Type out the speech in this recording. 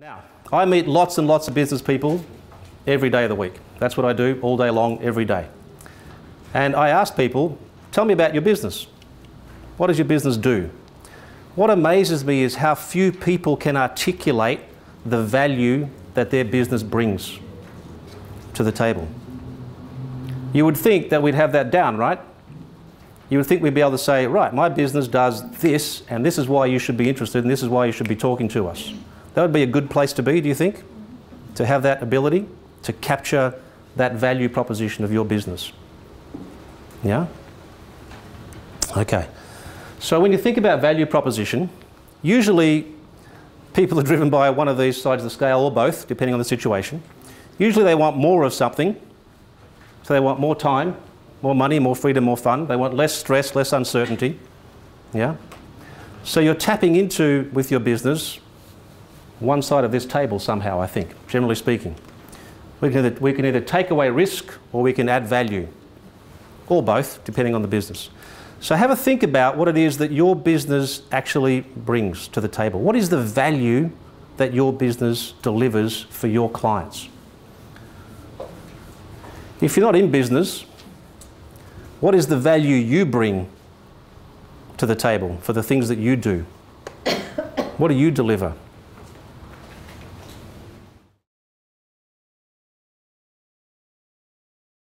Now, I meet lots and lots of business people every day of the week. That's what I do all day long, every day. And I ask people, tell me about your business. What does your business do? What amazes me is how few people can articulate the value that their business brings to the table. You would think that we'd have that down, right? You would think we'd be able to say, right, my business does this, and this is why you should be interested, and this is why you should be talking to us. That would be a good place to be, do you think? To have that ability to capture that value proposition of your business. Yeah? Okay. So when you think about value proposition, usually people are driven by one of these sides of the scale or both, depending on the situation. Usually they want more of something. So they want more time, more money, more freedom, more fun. They want less stress, less uncertainty. Yeah? So you're tapping into, with your business, one side of this table somehow, I think, generally speaking. We can, either, we can either take away risk or we can add value, or both, depending on the business. So have a think about what it is that your business actually brings to the table. What is the value that your business delivers for your clients? If you're not in business, what is the value you bring to the table for the things that you do? What do you deliver?